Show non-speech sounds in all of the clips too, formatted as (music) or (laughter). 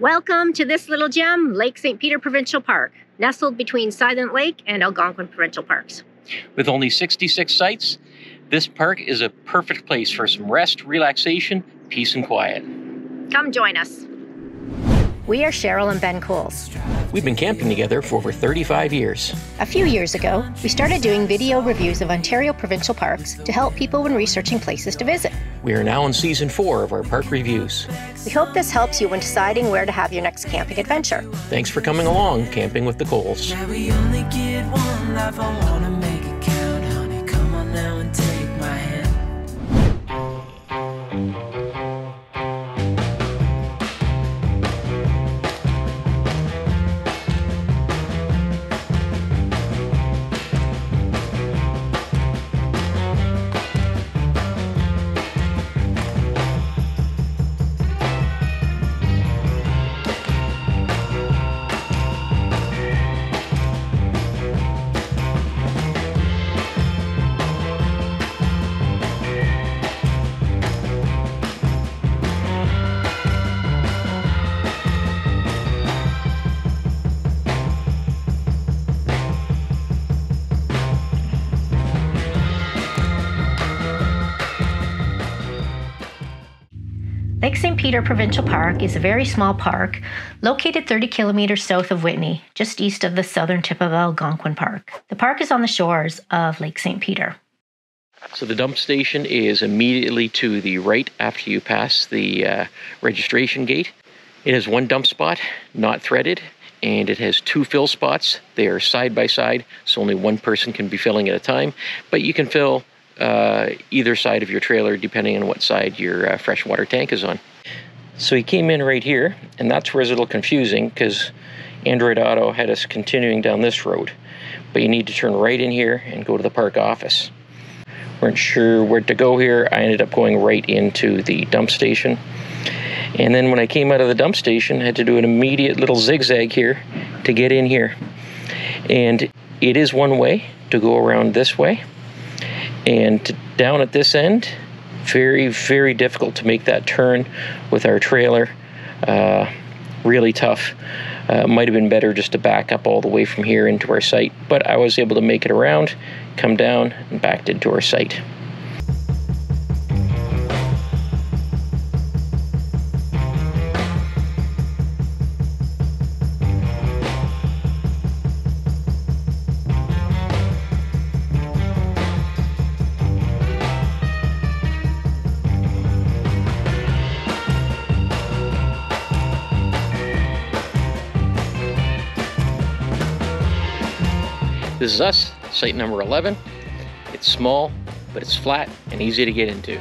Welcome to this little gem, Lake St. Peter Provincial Park, nestled between Silent Lake and Algonquin Provincial Parks. With only 66 sites, this park is a perfect place for some rest, relaxation, peace, and quiet. Come join us. We are Cheryl and Ben Coles. We've been camping together for over 35 years. A few years ago, we started doing video reviews of Ontario provincial parks to help people when researching places to visit. We are now in season four of our park reviews. We hope this helps you when deciding where to have your next camping adventure. Thanks for coming along, Camping with the Coles. Lake St. Peter Provincial Park is a very small park located 30 kilometers south of Whitney, just east of the southern tip of Algonquin Park. The park is on the shores of Lake St. Peter. So the dump station is immediately to the right after you pass the uh, registration gate. It has one dump spot, not threaded, and it has two fill spots. They are side by side, so only one person can be filling at a time, but you can fill uh, either side of your trailer depending on what side your uh, freshwater tank is on. So he came in right here, and that's where it's a little confusing because Android Auto had us continuing down this road. But you need to turn right in here and go to the park office. Weren't sure where to go here. I ended up going right into the dump station. And then when I came out of the dump station, I had to do an immediate little zigzag here to get in here. And it is one way to go around this way. And down at this end, very, very difficult to make that turn with our trailer. Uh, really tough. Uh, might have been better just to back up all the way from here into our site, but I was able to make it around, come down, and back into our site. This is us, site number 11. It's small, but it's flat and easy to get into.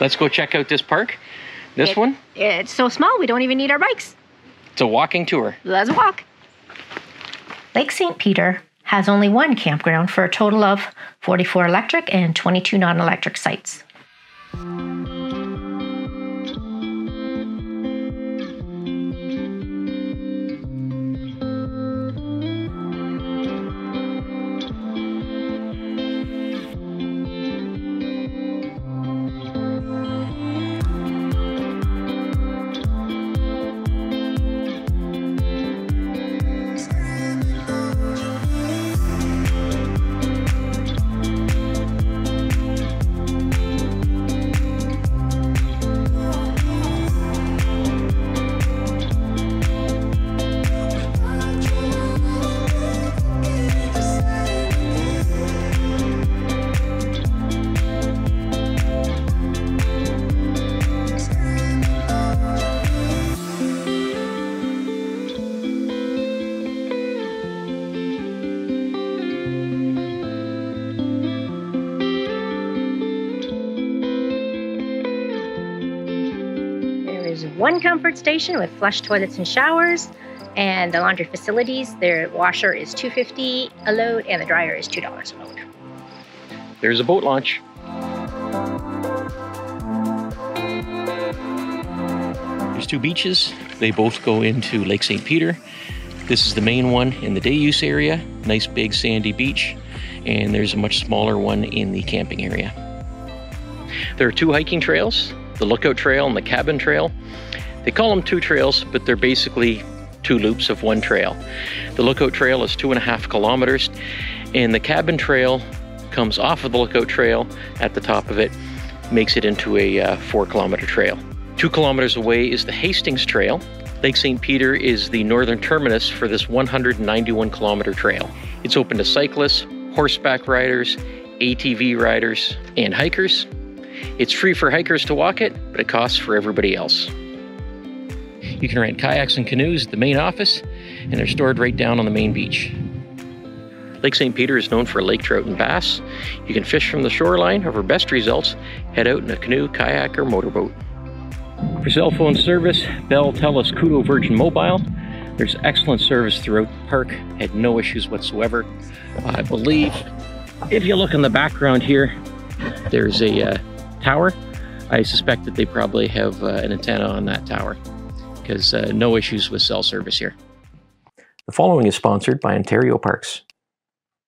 Let's go check out this park. This It- one, It's so small, we don't even need our bikes. it's a walking tour. Let's walk. Lake St. Peter has only one campground for a total of 44 electric and 22 non electric sites. Comfort station with flush toilets and showers, and the laundry facilities. Their washer is 250 a load, and the dryer is $2 a load. There's a boat launch. There's two beaches. They both go into Lake St. Peter. This is the main one in the day use area, nice big sandy beach, and there's a much smaller one in the camping area. There are two hiking trails, the Lookout Trail and the Cabin Trail. They call them two trails, but they're basically two loops of one trail. The Lookout Trail is two and a half kilometers, and the Cabin Trail comes off of the Lookout Trail at the top of it, makes it into a uh, four kilometer trail. Two kilometers away is the Hastings Trail, Lake St. Peter is the northern terminus for this 191 kilometer trail. It's open to cyclists, horseback riders, ATV riders, and hikers. It's free for hikers to walk it, but it costs for everybody else. You can rent kayaks and canoes at the main office, and they're stored right down on the main beach. Lake St. Peter is known for lake trout and bass. You can fish from the shoreline, or for best results, head out in a canoe, kayak, or motorboat. For cell phone service, Bell, Telus, Koodo, Virgin Mobile. There's excellent service throughout the park. Had no issues whatsoever. I believe if you look in the background here, there's a uh, tower. I suspect that they probably have uh, an antenna on that tower because uh, no issues with cell service here. The following is sponsored by Ontario Parks.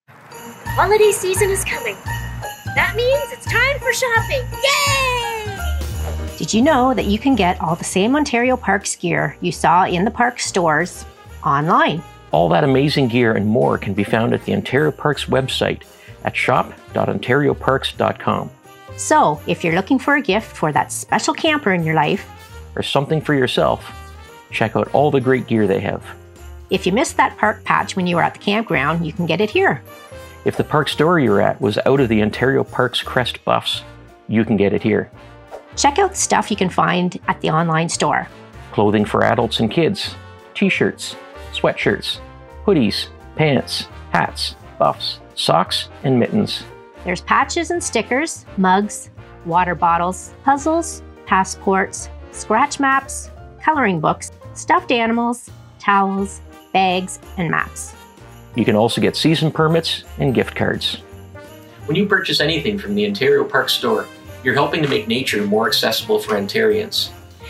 Holiday season is coming. That means it's time for shopping. Yay! Did you know that you can get all the same Ontario Parks gear you saw in the park stores online? All that amazing gear and more can be found at the Ontario Parks website at shop.ontarioparks.com. So, if you're looking for a gift for that special camper in your life, or something for yourself, check out all the great gear they have. If you missed that park patch when you were at the campground, you can get it here. If the park store you're at was out of the Ontario Parks Crest buffs, you can get it here. Check out stuff you can find at the online store. Clothing for adults and kids, t-shirts, sweatshirts, hoodies, pants, hats, buffs, socks, and mittens. There's patches and stickers, mugs, water bottles, puzzles, passports, scratch maps, coloring books, stuffed animals, towels, bags, and maps. You can also get season permits and gift cards. When you purchase anything from the Ontario Park store, you're helping to make nature more accessible for Ontarians,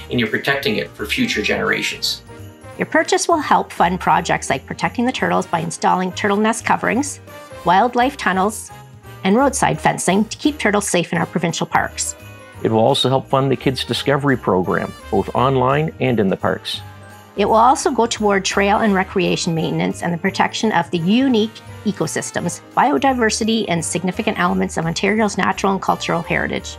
and you're protecting it for future generations. Your purchase will help fund projects like protecting the turtles by installing turtle nest coverings, wildlife tunnels, and roadside fencing to keep turtles safe in our provincial parks. It will also help fund the Kids Discovery program, both online and in the parks. It will also go toward trail and recreation maintenance and the protection of the unique ecosystems, biodiversity, and significant elements of Ontario's natural and cultural heritage.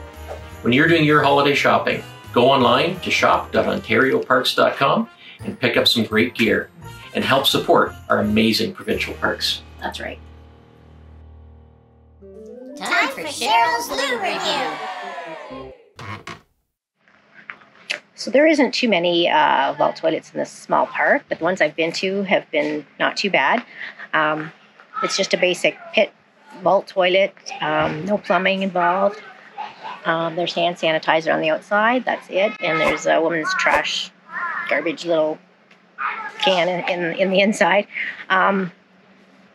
When you're doing your holiday shopping, go online to shop.ontarioparks.com and pick up some great gear and help support our amazing provincial parks. That's right. Time for Cheryl's Loo Review. So there isn't too many uh, vault toilets in this small park, but the ones I've been to have been not too bad. Um, it's just a basic pit vault toilet, um, no plumbing involved. Um, there's hand sanitizer on the outside, that's it. And there's a woman's trash, garbage little can in, in, in the inside. Um,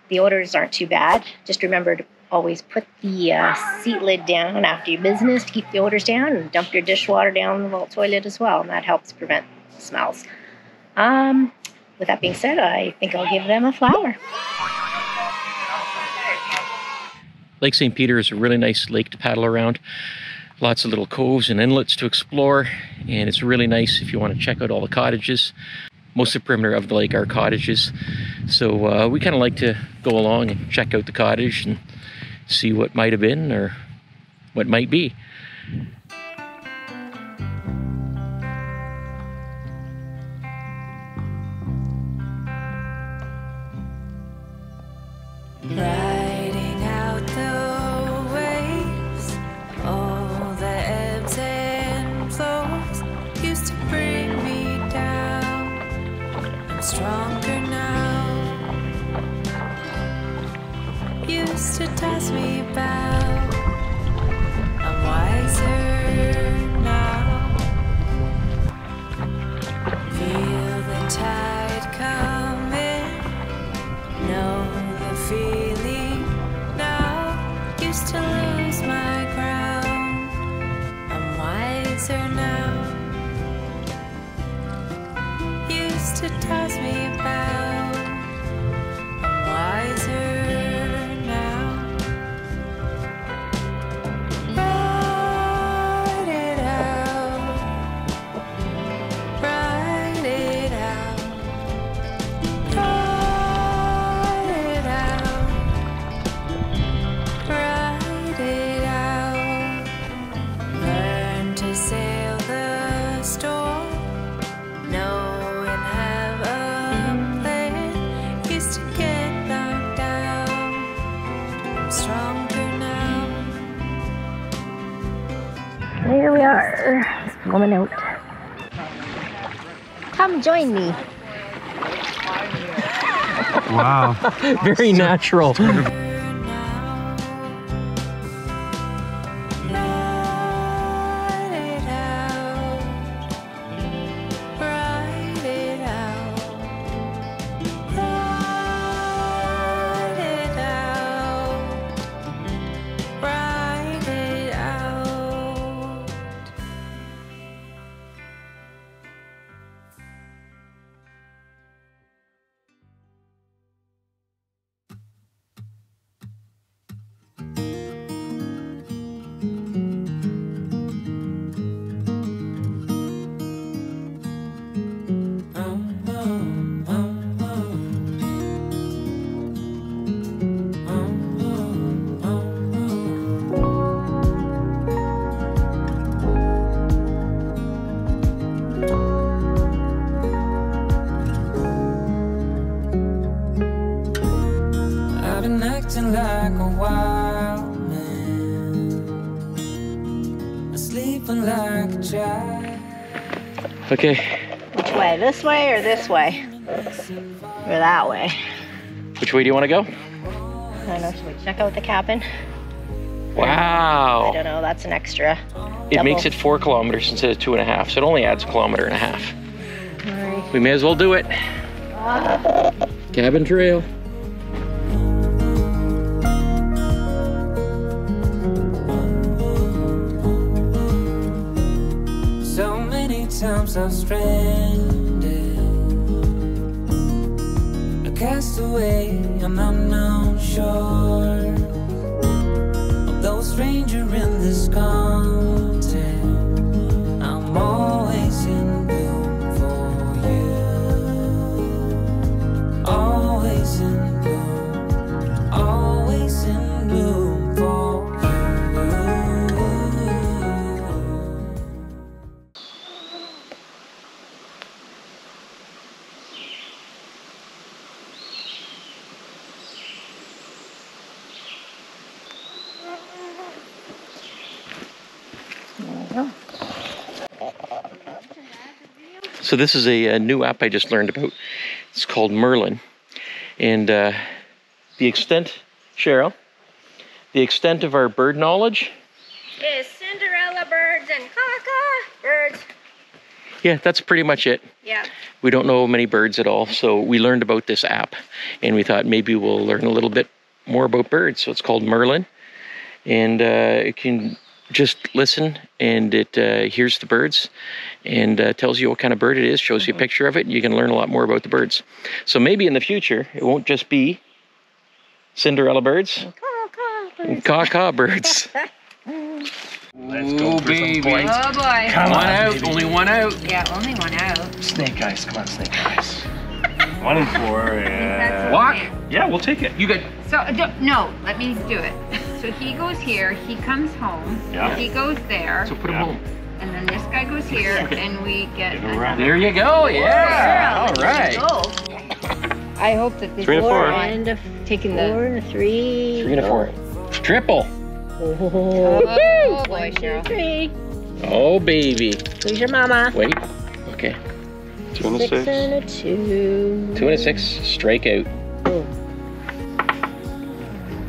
the odors aren't too bad. Just remember to always put the uh, seat lid down after your business to keep the odors down and dump your dishwater down the vault toilet as well. And that helps prevent smells. Um, with that being said, I think I'll give them a flower. Lake St. Peter is a really nice lake to paddle around. Lots of little coves and inlets to explore, and it's really nice if you want to check out all the cottages. Most of the perimeter of the lake are cottages, so uh, we kind of like to go along and check out the cottage and see what might have been or what might be. Join me. Wow. (laughs) Very natural. (laughs) Okay, Which way? This way or this way? Or that way? which way do you want to go? I don't know. Should we check out the cabin? Wow. I don't know. That's an extra. It makes it four kilometers instead of two and a half, so it only adds a kilometer and a half. Alright. We may as well do it. Ah. Cabin trail. Many stranded, a castaway on unknown shore. Although a stranger in this continent, So this is a, a new app I just learned about. It's called Merlin, and uh, the extent, Cheryl, the extent of our bird knowledge. Is Cinderella birds and caca birds. Yeah, that's pretty much it. Yeah. We don't know many birds at all, so we learned about this app, and we thought maybe we'll learn a little bit more about birds. So it's called Merlin, and uh, it can just listen, and it uh, hears the birds, and uh, tells you what kind of bird it is, shows you a picture of it, and you can learn a lot more about the birds. So maybe in the future, it won't just be Cinderella birds, Caca birds. and caw birds. (laughs) Let's go for some points. Oh boy. Come one on, out, baby. only one out. Yeah, only one out. Snake eyes. Come on, snake eyes. (laughs) One and four. Yeah. Walk. okay. Yeah, we'll take it. You got So uh, no, let me do it. (laughs) So he goes here, he comes home, Yeah. he goes there, so put him Yeah. home. and then this guy goes here, (laughs) and we get. Get. There you go. Yeah. All right. I hope that this Three and a four. And a taking four the. and three. Three and a four. Triple. Oh, Oh boy, Cheryl. three. Oh baby. Who's your mama? Wait. Okay. Two and a Six six. and a two. Two and a six. Strike out. Oh,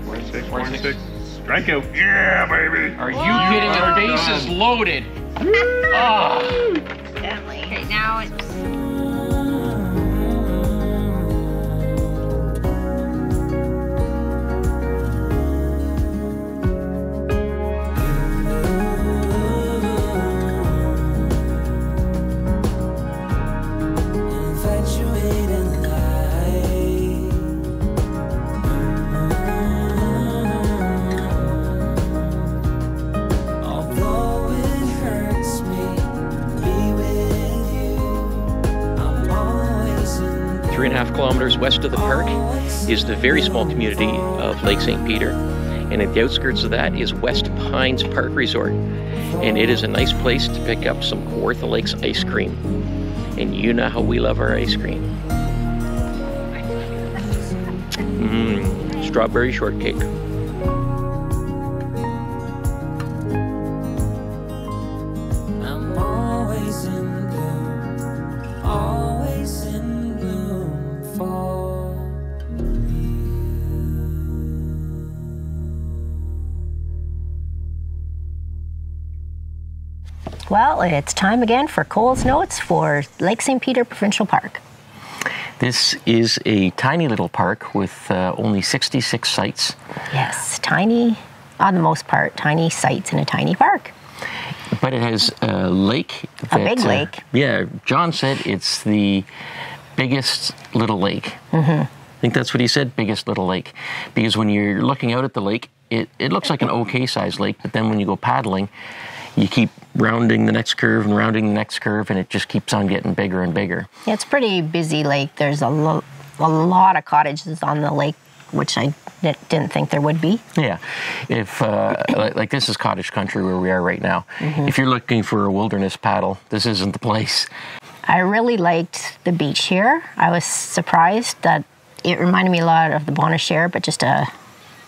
Four and six. Four and six. Strike out. Yeah, baby. Are you kidding? Our base is loaded. Ah. Stanley. Okay, now it's. Three and a half kilometers west of the park is the very small community of Lake St. Peter. And at the outskirts of that is West Pines Park Resort. And it is a nice place to pick up some Kawartha Lakes ice cream. And you know how we love our ice cream. Mmm, strawberry shortcake. Well, it's time again for Cole's Notes for Lake St. Peter Provincial Park. This is a tiny little park with uh, only 66 sites, Yes, tiny, on the most part, tiny sites in a tiny park. but it has a lake. A big uh, lake. yeah, John said it's the biggest little lake. Mm-hmm. I think that's what he said, biggest little lake. Because when you're looking out at the lake, it, it looks like an okay sized lake, but then when you go paddling, you keep rounding the next curve and rounding the next curve, and it just keeps on getting bigger and bigger. Yeah, it's pretty busy lake. There's a, lo- a lot of cottages on the lake, which I didn't think there would be. Yeah, if uh, (coughs) like, like this is cottage country where we are right now. If you're looking for a wilderness paddle, this isn't the place. I really liked the beach here. I was surprised that it reminded me a lot of the Bonnechere, but just a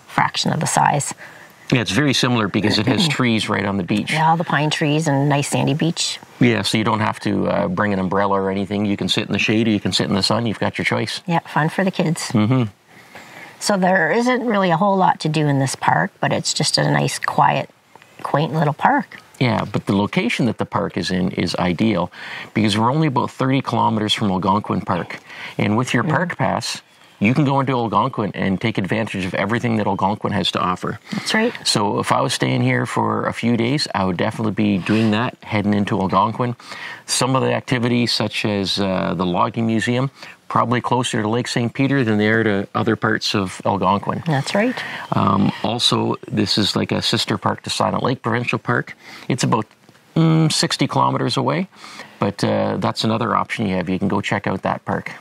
fraction of the size. Yeah, it's very similar because it has (clears throat) trees right on the beach. Yeah, all the pine trees and nice sandy beach. Yeah, so you don't have to uh, bring an umbrella or anything. You can sit in the shade or you can sit in the sun. You've got your choice. Yeah, fun for the kids. Mm-hmm. So there isn't really a whole lot to do in this park, but it's just a nice, quiet, quaint little park. Yeah, but the location that the park is in is ideal because we're only about 30 kilometers from Algonquin Park. And with your park pass, you can go into Algonquin and take advantage of everything that Algonquin has to offer. That's right. So if I was staying here for a few days, I would definitely be doing that, heading into Algonquin. Some of the activities, such as uh, the logging museum, probably closer to Lake St. Peter than they are to other parts of Algonquin. That's right. Um, also, this is like a sister park to Silent Lake Provincial Park. It's about mm, 60 kilometers away, but uh, that's another option you have. You can go check out that park.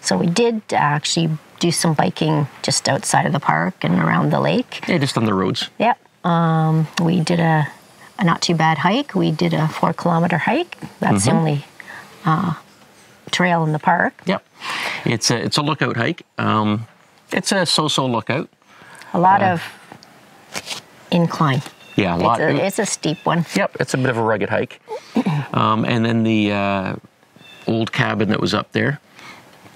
So we did actually do some biking just outside of the park and around the lake. Yeah, just on the roads. Yep. Um, we did a, a not too bad hike. We did a four kilometer hike. That's the only uh, trail in the park. Yep, it's a it's a lookout hike. Um, it's a so-so lookout. A lot of incline. Yeah, a It's lot. a, it's a steep one. Yep, it's a bit of a rugged hike. (clears throat) Um, and then the uh, old cabin that was up there.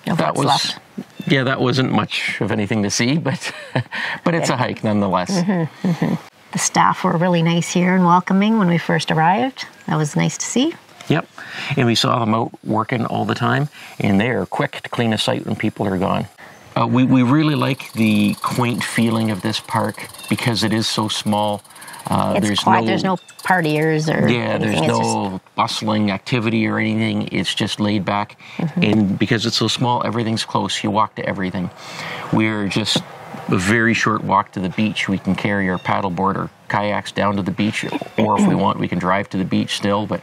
No, That was left. yeah, that wasn't much of anything to see, but (laughs) but it's a hike nonetheless. The staff were really nice here and welcoming when we first arrived. That was nice to see. Yep, and we saw them out working all the time, and they are quick to clean a site when people are gone. Uh, we we really like the quaint feeling of this park because it is so small. Uh, It's there's quiet. no There's no partiers or Yeah, there's anything. It's just- no bustling activity or anything. It's just laid back. Mm-hmm. And because it's so small, everything's close. You walk to everything. We're just a very short walk to the beach. We can carry our paddleboard or kayaks down to the beach, or if we want, we can drive to the beach still, but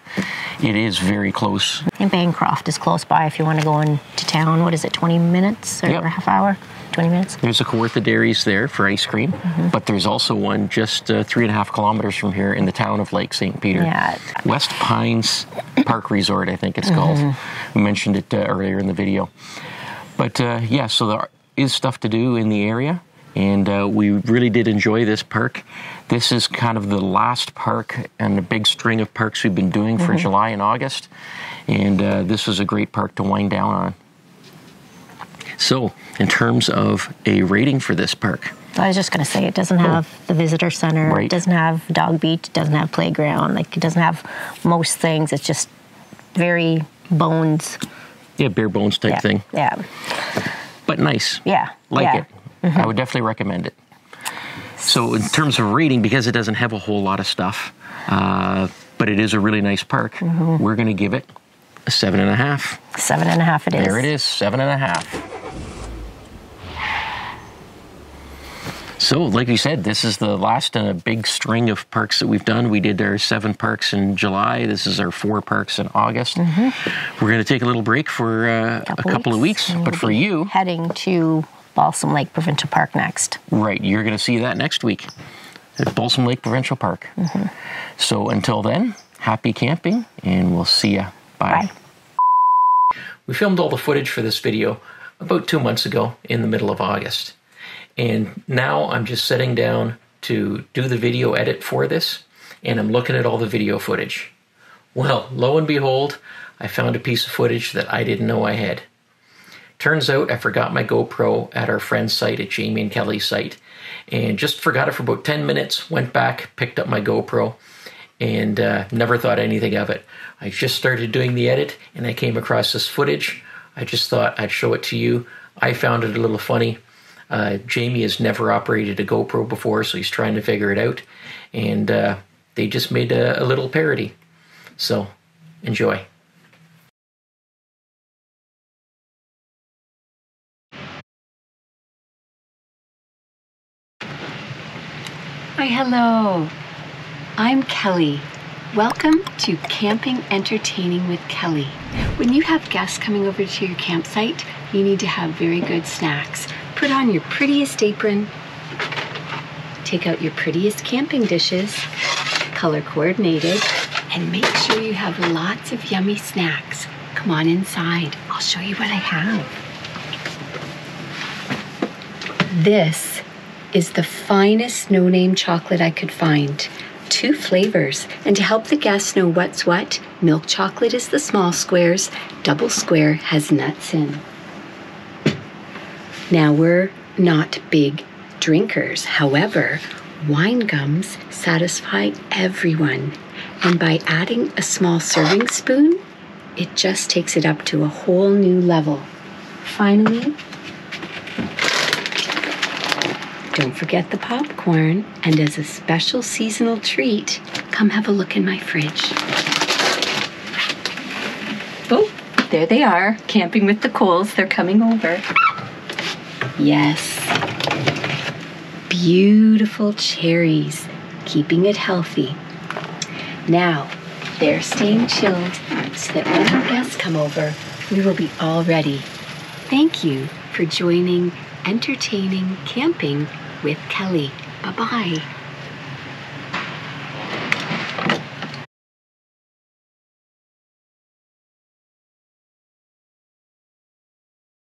it is very close. And Bancroft is close by if you want to go into town. What is it, 20 minutes or Yep. a half hour? 20 minutes? There's a Kawartha Dairies there for ice cream, Mm-hmm. but there's also one just uh, three and a half kilometers from here in the town of Lake St. Peter. Yeah. West Pines Park Resort, I think it's called. Mm-hmm. We mentioned it uh, earlier in the video. But uh, yeah, so there is stuff to do in the area, and uh, we really did enjoy this park. This is kind of the last park and a big string of parks we've been doing for Mm-hmm. July and August, and uh, this was a great park to wind down on. So, in terms of a rating for this park, I was just going to say it doesn't have the visitor center. Right. It doesn't have dog beach. It doesn't have playground. Like it doesn't have most things. It's just very bones. yeah, bare bones type yeah. thing, Yeah. but nice. Yeah. like yeah. it. I would definitely recommend it. So, in terms of rating, because it doesn't have a whole lot of stuff, uh, but it is a really nice park, Mm-hmm. we're going to give it a seven and a half. Seven and a half it is. There it is, seven and a half. So, like you said, this is the last in a big string of parks that we've done. We did our seven parks in July. This is our four parks in August. Mm-hmm. We're going to take a little break for uh, a couple of weeks. and But we'll for you, heading to Balsam Lake Provincial Park next. Right, you're going to see that next week at Balsam Lake Provincial Park. Mm-hmm. So until then, happy camping, and we'll see ya. Bye. Bye. We filmed all the footage for this video about two months ago in the middle of August. And now I'm just sitting down to do the video edit for this, and I'm looking at all the video footage. Well, lo and behold, I found a piece of footage that I didn't know I had. Turns out I forgot my GoPro at our friend's site, at Jamie and Kelly's site, and just forgot it for about 10 minutes. Went back, picked up my GoPro, and uh, never thought anything of it. I just started doing the edit and I came across this footage. I just thought I'd show it to you. I found it a little funny. Uh, Jamie has never operated a GoPro before, so he's trying to figure it out. And uh, they just made a, a little parody. So enjoy. Hi, hello. I'm Kelly. Welcome to Camping Entertaining with Kelly. When you have guests coming over to your campsite, you need to have very good snacks. Put on your prettiest apron, take out your prettiest camping dishes, color coordinated, and make sure you have lots of yummy snacks. Come on inside. I'll show you what I have. This is the finest no name chocolate I could find. Two flavors. And to help the guests know what's what, milk chocolate is the small squares, double square has nuts in. Now, we're not big drinkers. However, wine gums satisfy everyone. And by adding a small serving spoon, it just takes it up to a whole new level. Finally, don't forget the popcorn, and as a special seasonal treat, come have a look in my fridge. Oh, there they are, camping with the Coles. They're coming over. Yes. Beautiful cherries, keeping it healthy. Now, they're staying chilled so that when our guests come over, we will be all ready. Thank you for joining Entertaining Camping with Kelly. Bye bye.